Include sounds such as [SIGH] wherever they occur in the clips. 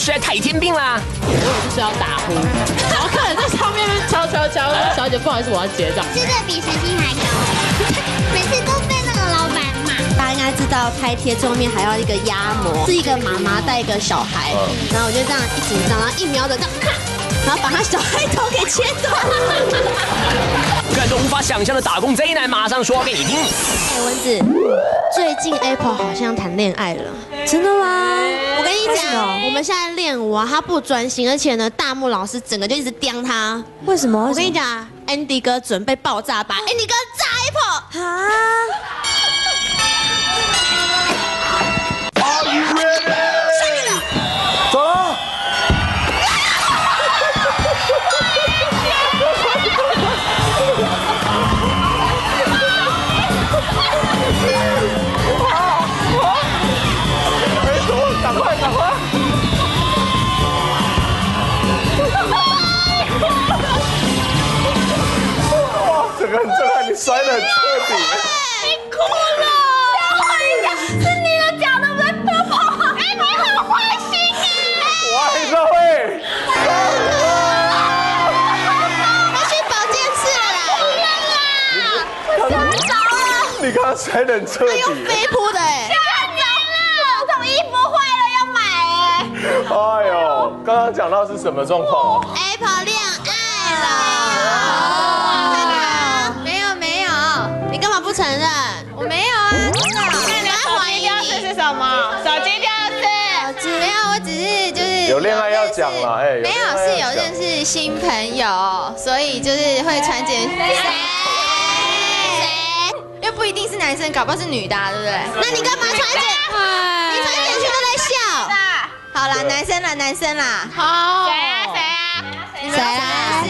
实在太天兵啦。我就是要打呼，然后客人在上面敲敲敲，小姐不好意思，我要结账。吃的比神经还高，每次都被那个老板骂。大家应该知道，拍贴最后面还要一个压模，是一个妈妈带一个小孩，然后我就这样一紧张，然后一瞄的这样，咔然后把他小孩头给切断。法想象的打工贼男，马上说给你听。哎，蚊子，最近 Apple 好像谈恋爱了，真的吗？我跟你讲，我们现在练舞啊，他不专心，而且呢，大木老师整个就一直刁他。为什么？我跟你讲，Andy 哥准备爆炸版，Andy 哥炸 Apple 啊！摔得很彻底。你哭了，是你的脚都在奔跑。哎，你很坏心哎。哇，黑社会！要去保健室了啦，你刚刚摔得很彻底。飞扑的哎。太脏了，这种衣服坏了要买哎。哎呦，刚刚讲到是什么状况什么？手机吊饰。没有，我只是就是有恋爱要讲了，哎，没有是有认识。新朋友，所以就是会传简讯。谁？谁？又不一定是男生，搞不好是女的啊，对不对？那你干嘛传简？你传简讯都在笑。好啦，男生啦，男生啦。好。谁啊谁啊？谁啊？是。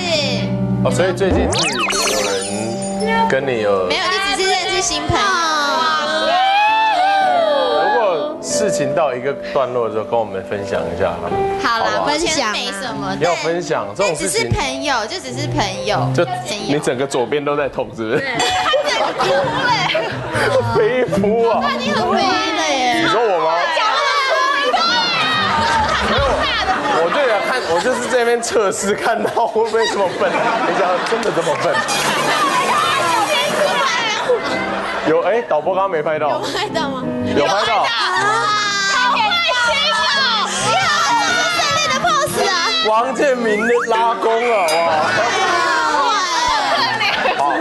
哦，所以最近是有人跟你有没，有，就只是认识新朋友。事情到一个段落的时候，跟我们分享一下，好啦，分享没什么，要分享这种但只是事情，朋友，就只是朋友，就朋你。整个左边都在痛，是不是？对，皮肤啊！你很肥的耶你。说我吗？没有，我就想看，我就是这边测试，看到会不会这么笨？没想到真的这么笨。[LAUGHS] 有哎，导播刚刚没拍到，有拍到吗？有拍到。王建民的拉弓了，哇！好，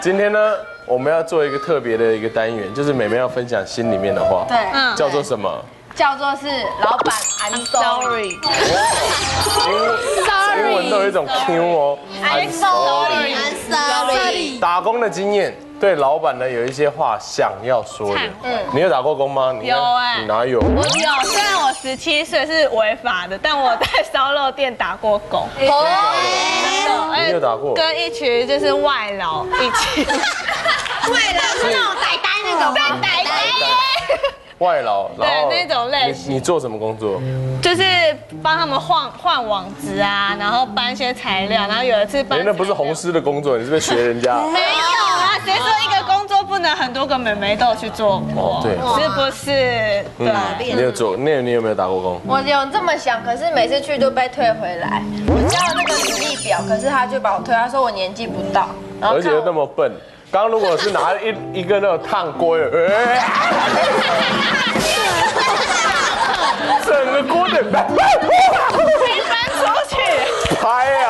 今天呢，我们要做一个特别的一个单元，就是美美要分享心里面的话，对，叫做什么？叫做是老板，I'm sorry。英英文都有一种 Q 哦。I'm sorry。I'm sorry。打工的经验，对老板呢有一些话想要说的。嗯，你有打过工吗？你有哎你哪有？我有，虽然我十七岁是违法的，但我在烧肉店打过工。哦，你有打过跟一群就是外劳一起。外劳是那种歹呆那种吗？歹呆外劳，对那种类型你你做什么工作？就是帮他们换换网子啊，然后搬一些材料，然后有一次搬哎，。那不是红师的工作，你是不是学人家？没有啊，谁说一个工作不能很多个妹妹都有去做过？哦对是不是？对。嗯，你有做？那你有没有打过工？我有这么想，可是每次去都被退回来。我交了那个履历表，可是他就把我退，他说我年纪不到，而且又那么笨。刚刚如果是拿一一个那种烫锅 [LAUGHS] 整个锅的拍搬出去。拍啊，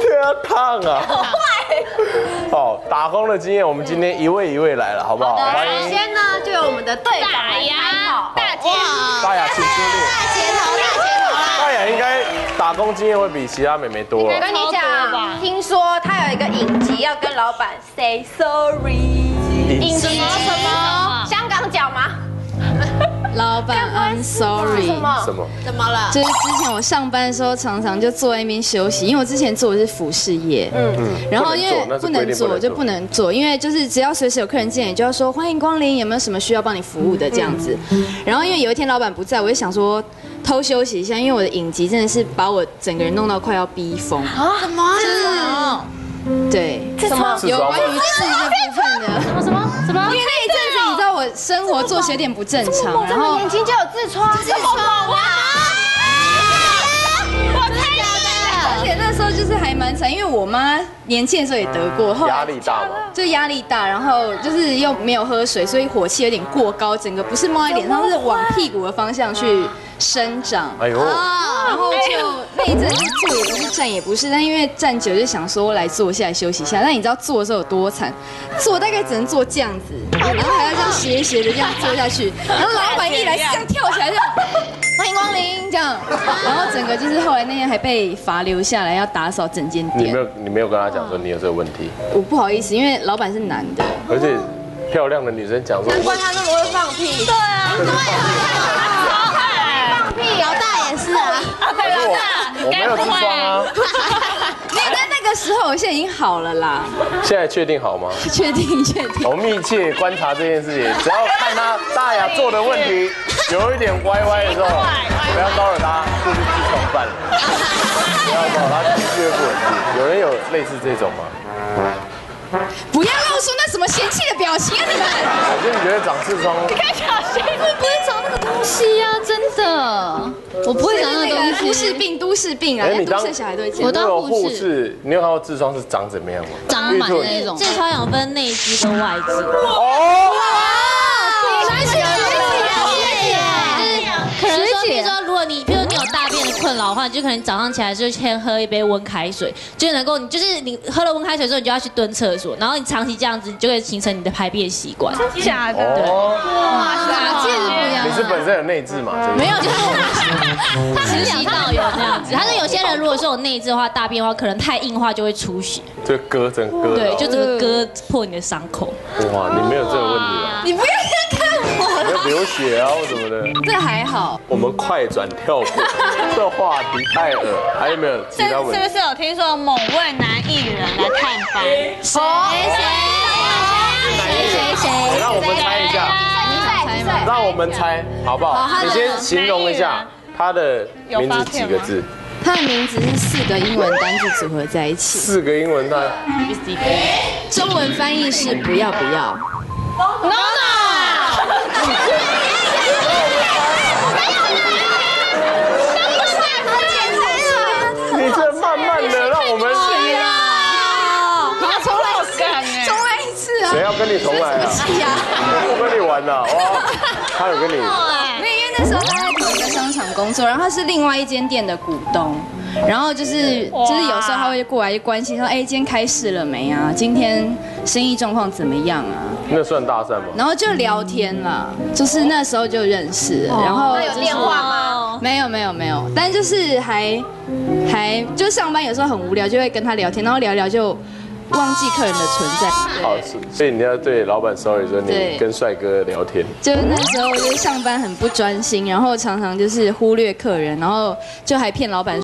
对啊，烫啊，[LAUGHS] 好，打工的经验，我们今天一位一位来了，好不好？欢首迎先呢，就有我们的队长来开炮。大姐，大雅，请出列。大姐头，大姐头啦！大雅应该打工经验会比其他妹妹多了。我跟你超多吧讲，听说他有一个影集要跟老板 say sorry。影集什么？香港脚吗？老板，I'm sorry。什么？什么？怎么了？就是之前我上班的时候，常常就坐在那边休息，因为我之前做的是服饰业，嗯嗯，然后因为不能做就不能做，因为就是只要随时有客人进来，你就要说欢迎光临，有没有什么需要帮你服务的这样子。然后因为有一天老板不在，我就想说偷休息一下，因为我的影集真的是把我整个人弄到快要逼疯啊！什么啊？对，什么？是什么有关？于吃这部分的。什么什么什么？因为那一阵子你知道我生活作息有点不正常，然后眼睛就有痔疮，痔疮，哇，我太厉害了，而且那时候就是还蛮惨，因为我妈年轻的时候也得过，压力大吗，就压力大，然后就是又没有喝水，所以火气有点过高，整个不是冒在脸上，是往屁股的方向去生长。哎呦。然后就那一阵就坐也不是站也不是，但因为站久就想说来坐下来休息一下。但你知道坐的时候有多惨？坐大概只能坐这样子，然后还要这样斜斜的这样坐下去，然后老板一来是这样跳起来这样。欢迎光临，这样，然后整个就是后来那天还被罚留下来要打扫整间店。你没有你没有跟他讲说你有这个问题，我不好意思，因为老板是男的，而且漂亮的女生讲说，难怪他那么会放屁。对啊，对啊放屁，好大也是啊。可是我我没有痔疮啊，[LAUGHS] 你在，那个时候我现在已经好了啦，现在确定好吗？确定确定。我密切观察这件事情，只要看他大雅做的问题 [LAUGHS] 有一点歪歪的时候，不要招惹他，就是痔疮犯了。不要招惹他情绪会不稳定。有人有类似这种吗？不要露出那什么嫌弃的表情啊！你们我觉得你觉得长痔疮，会不会长那个东西呀？真的，我不会长那个东西都。市病，都市病啊！哎你当都市小孩都会。我当护士，你有看到痔疮是长怎么样吗？长满的那种，痔疮有分内痔跟外痔。哦，便的话，你就可能早上起来就先喝一杯温开水，就能够，你就是你喝了温开水之后，你就要去蹲厕所，然后你长期这样子，你就会形成你的排便习惯。假的，哇，哪件是不一样你是本身有内痔嘛？对不对没有，就是我实习到有这样子。他说有些人如果说有内痔的话，大便的话可能太硬化就会出血，这割整割对，就整个割破你的伤口。哇，你没有这个问题啊？你不要流血啊或什么的。这还好。我们快转跳过。这话题太恶，还有没有其是是他问题？不是有听说某位男艺人来探班？谁？谁？谁？谁？让我们猜一下，让我们猜好不好？你先形容一下他的名字几个字？他的名字是四个英文单字组合在一起，四个英文单。中文翻译是不要不要。你玩呐，哇！他有跟你，[LAUGHS] 没有，因为那时候他在同一个商场工作，然后他是另外一间店的股东，然后就是就是有时候他会过来就关心说，哎，今天开市了没啊？今天生意状况怎么样啊？那算搭讪吗？然后就聊天了，就是那时候就认识，然后就是有电话吗？没有没有没有，但就是还还就上班有时候很无聊，就会跟他聊天，然后聊一聊就忘记客人的存在。好，所以你要对老板 sorry 说你跟帅哥聊天。就是那时候就是上班很不专心，然后常常就是忽略客人，然后就还骗老板